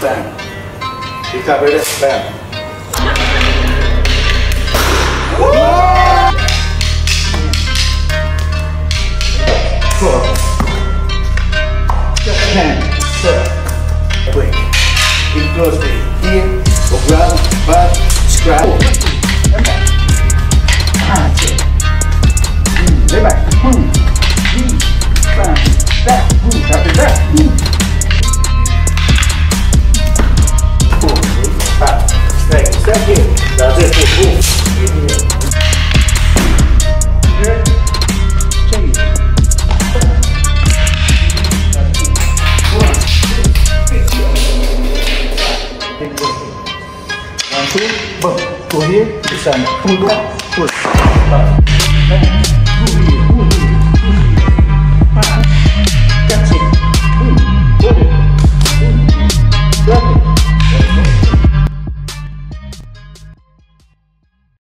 Bam. You cover it. Bam. Four. Ten. Seven. Quick. It Close to here. Grab. One, two, boom. Go here, this one. Two,